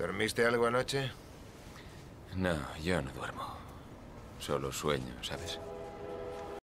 ¿Dormiste algo anoche? No, yo no duermo. Solo sueño, ¿sabes?